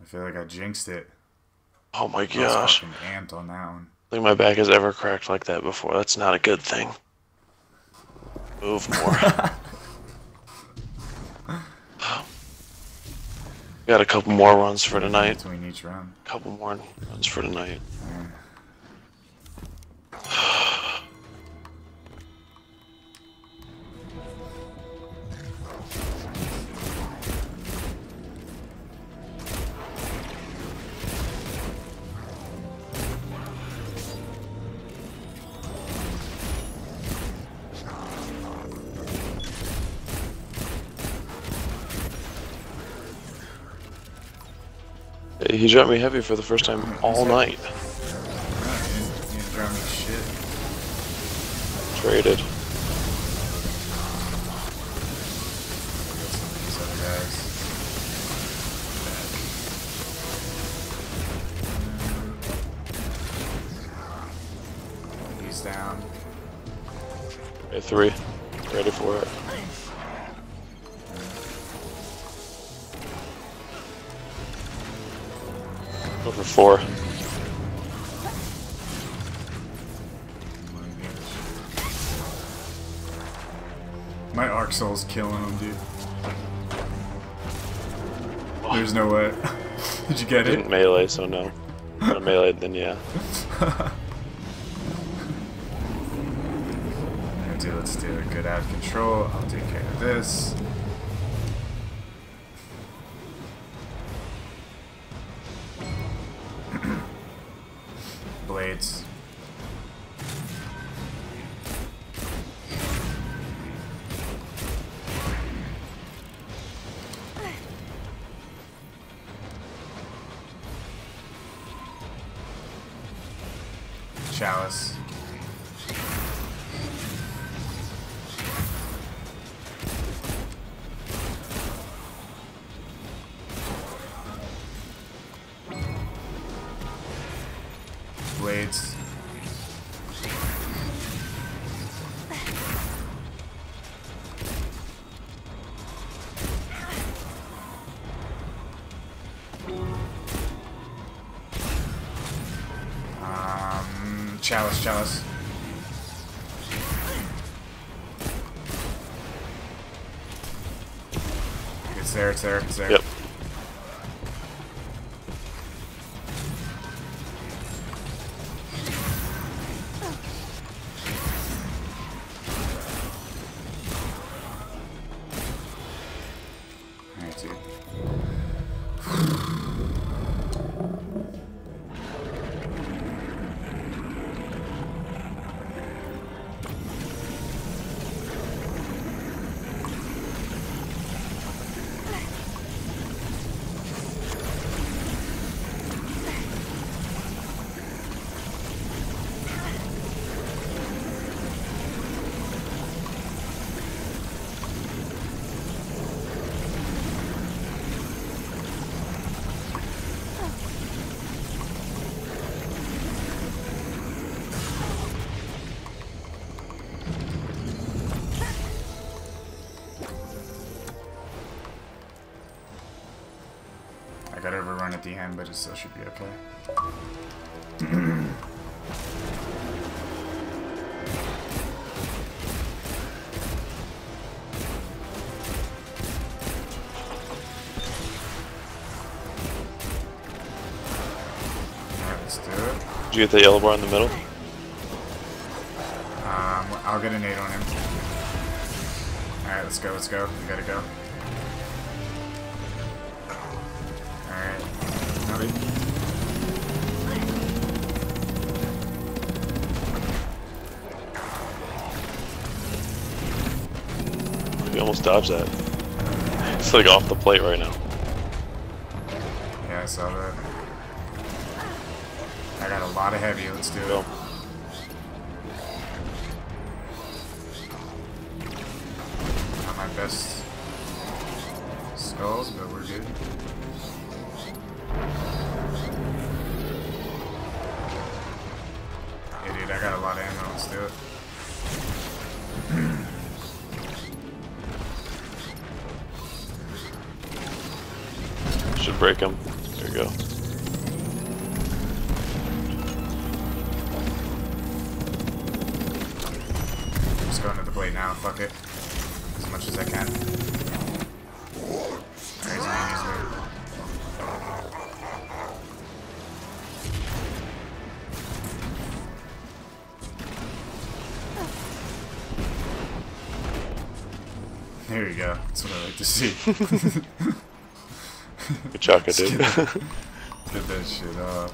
I feel like I jinxed it. Oh my gosh! I was gosh. fucking amped on that one. I think my back has ever cracked like that before. That's not a good thing. Move more. Got a couple more runs for tonight. Between each round. couple more runs for tonight. He dropped me heavy for the first time all night. Yeah, you didn't, drop me shit. Traded. Get some of these other guys. He's down. A three. Ready for it. Four. My Arc Soul's killing him, dude. There's no way. Did you get it? Didn't melee, so no. Melee, then yeah. Dude, let's do it. Good out of control. I'll take care of this. Chalice. Chalice, chalice. It's there, it's there, it's there. Yep. Got overrun at the end, but it still should be okay. Do. Did you get the yellow bar in the middle? Um, I'll get a nade on him. Alright, let's go, let's go. We gotta go. Howdy. He almost dodged that. It's like off the plate right now. Yeah, I saw that. I got a lot of heavy, let's do it. Not do it. Should break him. There you go. Just going to the blade now. Fuck it. As much as I can. There you go. That's what I like to see. Good chaka, Just dude. Get that shit off.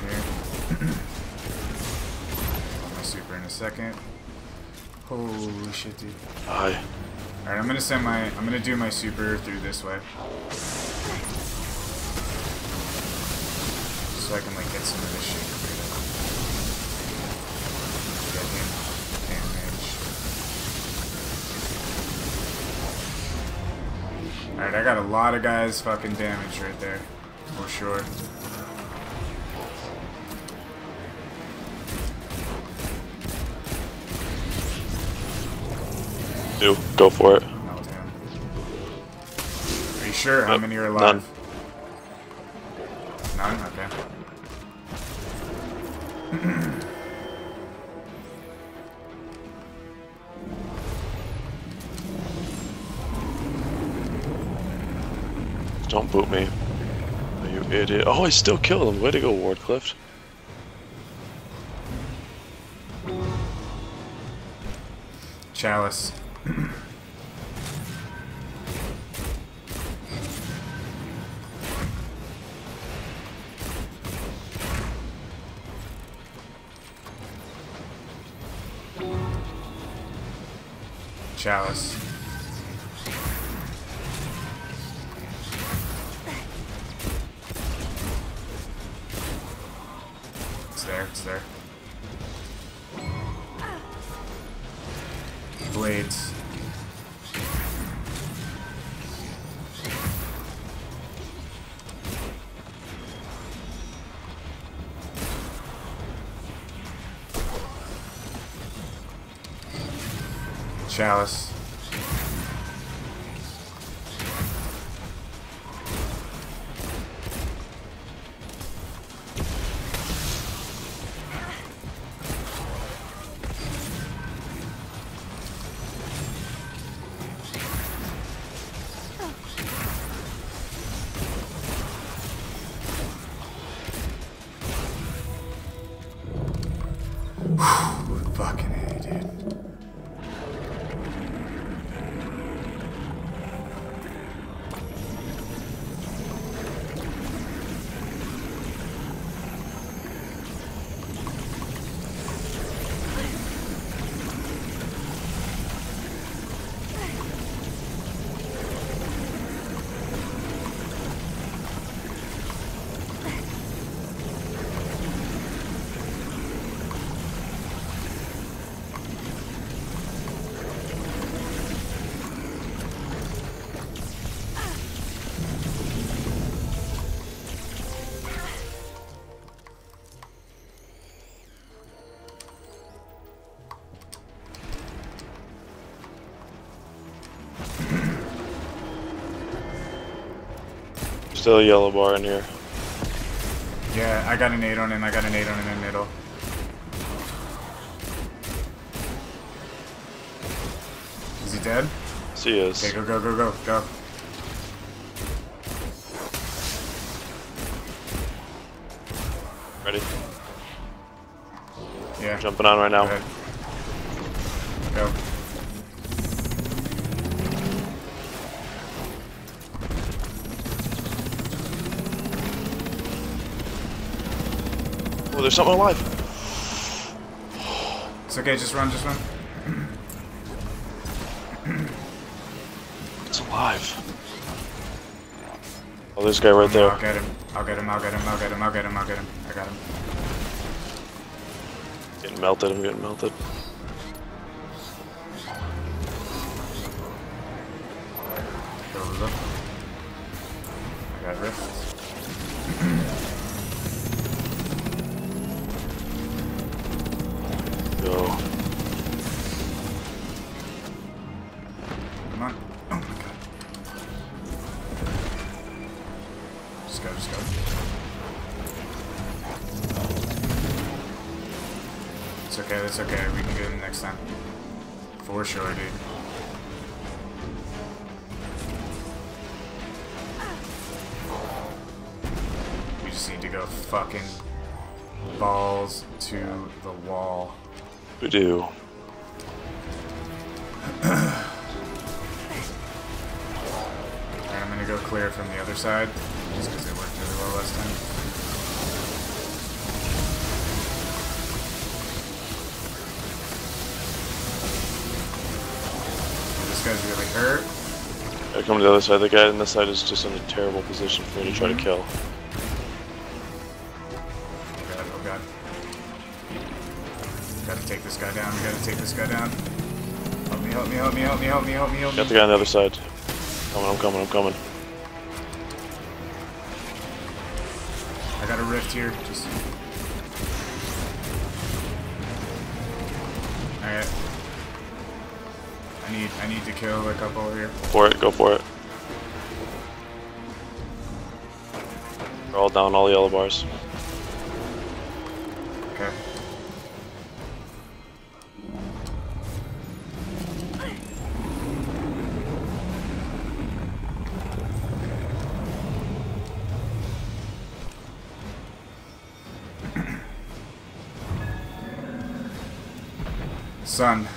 Here. my super in a second. Holy shit, dude. Hi. Alright, I'm gonna send my I'm gonna do my super through this way. So I can like get some of this shit Alright, I got a lot of guys fucking damaged right there. For sure. Do go for it. Melt. Are you sure? How Nope, many are alive? None? Don't boot me. You idiot. Oh, I still killed him. Way to go, Wardcliff. Chalice. Chalice. Chalice. Still a yellow bar in here. Yeah, I got an 8 on him, I got an 8 on him in the middle. Is he dead? See he is. Okay, go, go, go, go, go. Ready? Yeah. Jumping on right now. Go. There's something alive. It's okay, just run, just run. It's alive. Oh, there's a guy right there. I'll get him. I'll get him, I'll get him, I'll get him, I'll get him, I'll get him. I got him. Getting melted. I'm getting melted. I got rift. For sure, dude. We just need to go fucking balls to the wall. We do. I'm gonna go clear from the other side, just because it worked really well last time. Hurt. I come to the other side. The guy on this side is just in a terrible position for me to try to mhm. kill. Oh god, oh god. Gotta take this guy down, we gotta take this guy down. Help me, help me, help me, help me, help me, help me, help me. Got the guy on the other side. Coming, I'm coming, I'm coming. I got a rift here, just... need, I need to kill a couple here. For it, go for it. They're all down, all the yellow bars. Okay. Sun.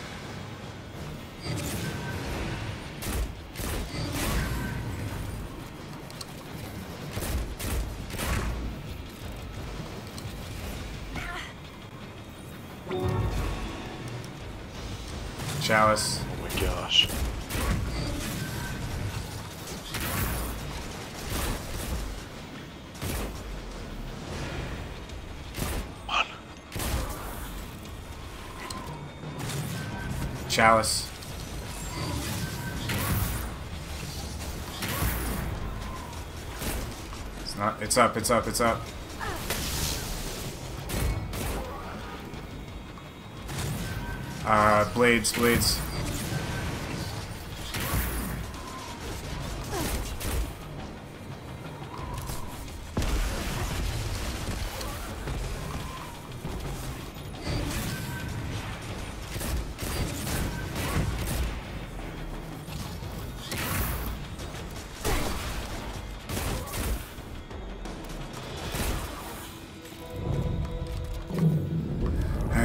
Chalice. Oh my gosh. Come on. Chalice. It's not. It's up. It's up. It's up. Uh, blades, blades.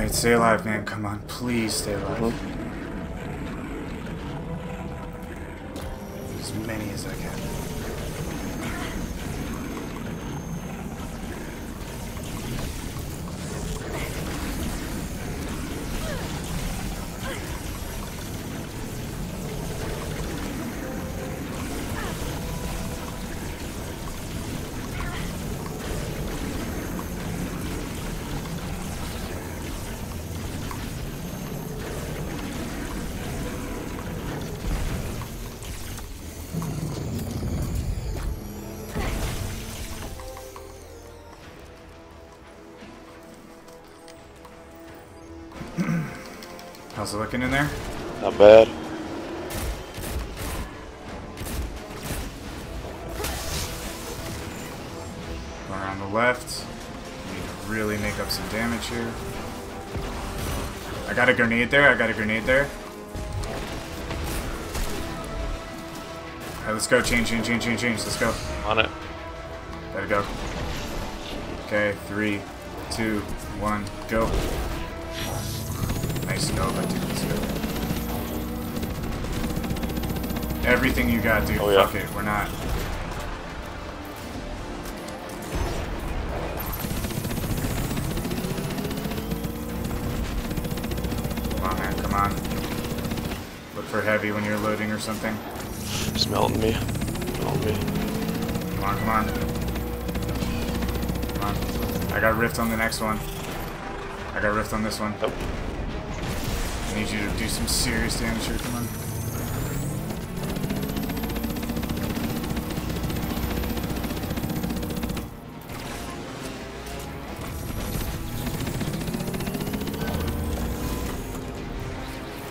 Alright, stay alive, man. Come on. Please stay alive. How's it looking in there? Not bad. Going around the left. Need to really make up some damage here. I got a grenade there. I got a grenade there. Alright, let's go. Change, change, change, change, change. Let's go. On it. Gotta go. Okay, three, two, one, go. Nice Nova, dude. Let's. Everything you got, dude. Oh, yeah. Fuck it. We're not. Come on, man. Come on. Look for heavy when you're loading or something. It's melting me. Melting me. Come on, come on. Come on. I got rift on the next one. I got rift on this one. Yep. I need you to do some serious damage here. Come on.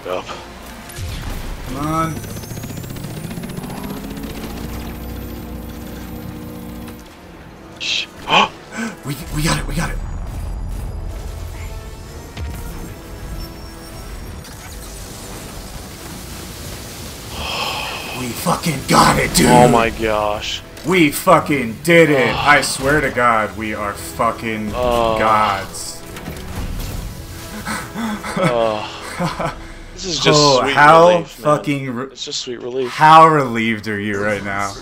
Up. Come on. Shh. We, we got it, we got it. Fucking got it, dude. oh my gosh. We fucking did it. I swear to God, we are fucking Oh. gods. This is just oh, sweet how relief, man. fucking re- It's just sweet relief. how relieved are you right now?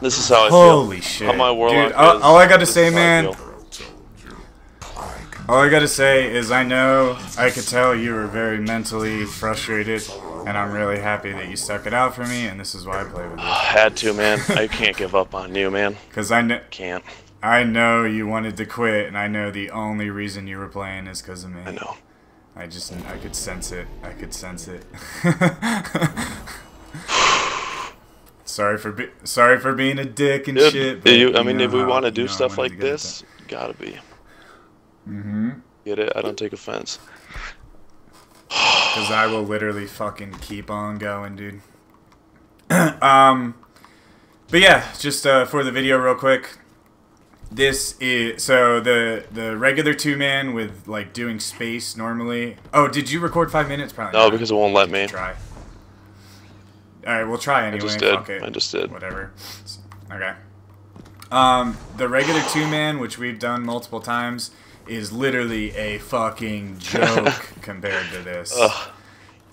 This is how I Holy feel. shit, How my warlock dude! All, all I gotta this say, I man. All I gotta say is I know I could tell you were very mentally frustrated, and I'm really happy that you stuck it out for me, and this is why I play with you. Had to, man. I can't give up on you, man. Because I know Can't. I know you wanted to quit, and I know the only reason you were playing is because of me. I know. I just I could sense it. I could sense it. sorry for be- sorry for being a dick and Dude, shit. but you, I you mean, know if we want to you do know stuff like this, gotta be. Mm-hmm. Get it? I don't take offense. Because I will literally fucking keep on going, dude. um, but yeah, just uh, for the video, real quick. This is so the the regular two man with like doing space normally. Oh, did you record five minutes? Probably. No, not. because it won't let me. try. All right, we'll try anyway. I just did. It. I just did. Whatever. Okay. Um, the regular two man, which we've done multiple times, is literally a fucking joke compared to this. Ugh.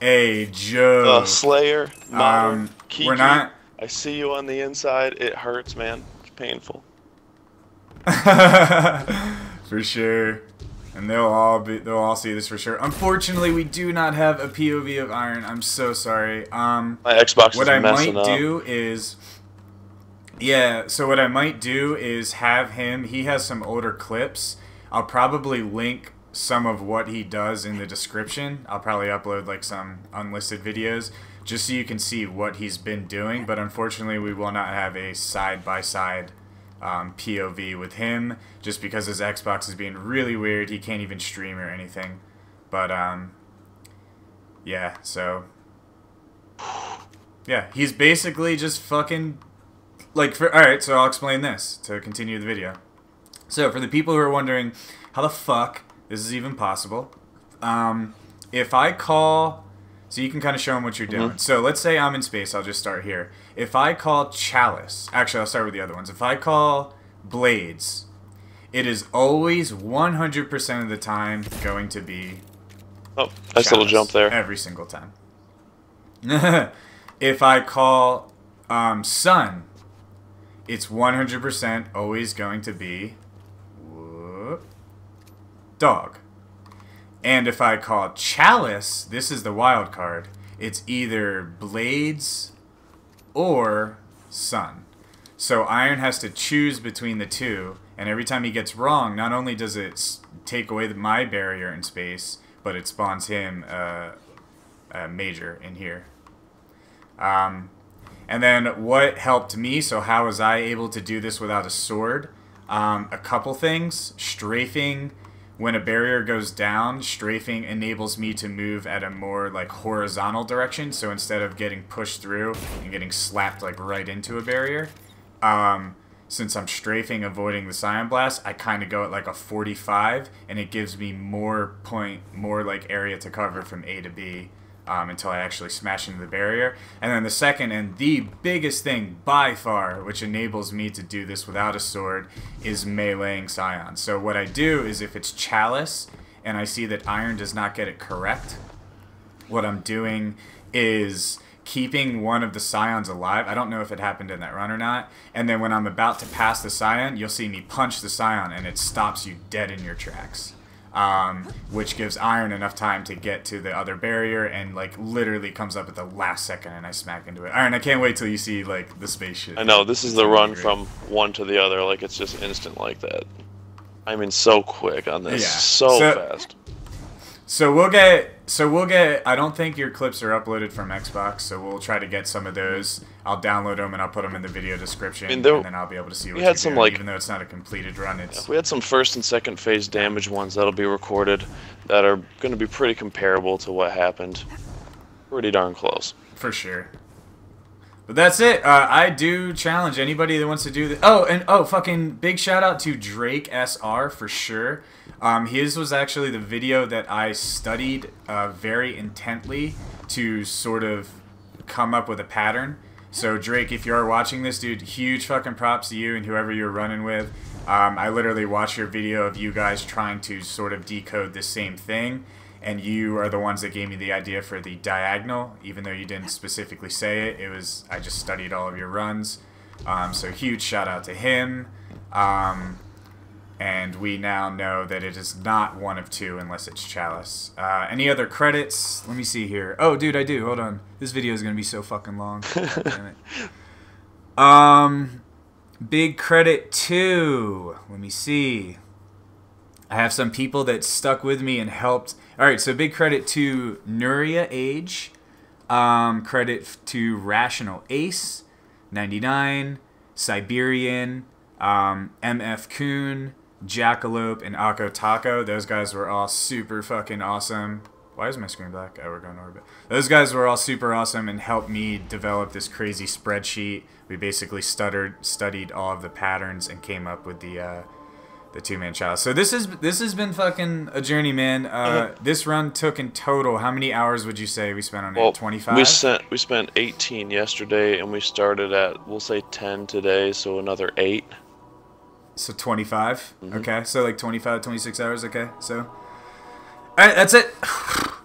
A joke. Uh, Slayer, Modern, Um, Kiki. we're not- I see you on the inside. It hurts, man. It's painful. for sure. And they'll all be they'll all see this for sure. Unfortunately, we do not have a POV of Iron. I'm so sorry. Um My Xbox what I might up. do is yeah, so what I might do is have him he has some older clips. I'll probably link some of what he does in the description. I'll probably upload like some unlisted videos just so you can see what he's been doing, but unfortunately we will not have a side by side um, POV with him just because his Xbox is being really weird. He can't even stream or anything. But um yeah, so yeah, he's basically just fucking like for all right, so I'll explain this to continue the video. So for the people who are wondering how the fuck this is even possible, um, if I call, so you can kind of show them what you're doing. So let's say I'm in space. I'll just start here. If I call Chalice, actually I'll start with the other ones. If I call Blades, it is always 100% of the time going to be Oh, nice little jump there. Every single time. if I call um, Sun, it's 100% always going to be Dog. And if I call Chalice, this is the wild card, it's either Blades or Sun. So Iron has to choose between the two, and every time he gets wrong, not only does it take away the, my barrier in space, but it spawns him uh, a major in here. Um, and then what helped me? So how was I able to do this without a sword? Um, a couple things. Strafing. When a barrier goes down, strafing enables me to move at a more like horizontal direction. So instead of getting pushed through and getting slapped like right into a barrier, um, since I'm strafing, avoiding the Psion Blast, I kind of go at like a 45, and it gives me more point, more like area to cover from A to B um, until I actually smash into the barrier. And then the second and the biggest thing by far, which enables me to do this without a sword, is meleeing Psion. So what I do is if it's Chalice and I see that Iron does not get it correct, what I'm doing is keeping one of the psions alive. I don't know if it happened in that run or not. And then when I'm about to pass the psion, you'll see me punch the psion and it stops you dead in your tracks. Um, which gives Iron enough time to get to the other barrier and like literally comes up at the last second and I smack into it. Iron, I can't wait till you see like the spaceship. I know this is the run from one to the other. Like it's just instant like that. I mean, so quick on this, Yeah. so, So- fast. So we'll get. So we'll get. I don't think your clips are uploaded from Xbox, so we'll try to get some of those. I'll download them and I'll put them in the video description, I mean, there- and then I'll be able to see what we had some, doing, like- even though it's not a completed run. It's We had some first and second phase damage ones that'll be recorded that are going to be pretty comparable to what happened. Pretty darn close. for sure. But that's it. Uh, I do challenge anybody that wants to do this. Oh, and oh, fucking big shout out to Drake SR for sure. Um, his was actually the video that I studied uh, very intently to sort of come up with a pattern. So Drake, if you are watching this, dude, huge fucking props to you and whoever you're running with. Um, I literally watched your video of you guys trying to sort of decode the same thing and you are the ones that gave me the idea for the diagonal, even though you didn't specifically say it. It was I just studied all of your runs, um, so huge shout out to him. Um, and we now know that it is not one of two unless it's Chalice. Uh, any other credits? Let me see here. Oh, dude, I do. Hold on. This video is gonna be so fucking long. Um, big credit to. Let me see. I have some people that stuck with me and helped. All right, so big credit to Nuria Age. Um, credit to Rational Ace, 99, Siberian, um, MF Coon, Jackalope, and Akko Taco. Those guys were all super fucking awesome. Why is my screen black? Oh, we're going orbit. Those guys were all super awesome and helped me develop this crazy spreadsheet. We basically stuttered, studied all of the patterns and came up with the uh, the two man challenge. So this is this has been fucking a journey, man. Uh, this run took in total how many hours would you say we spent on Well, it? Twenty five. we sent we spent 18 yesterday, and we started at we'll say 10 today, so another eight. So 25. Mm-hmm. Okay. So like 25, 26 hours. Okay. So. All right. That's it.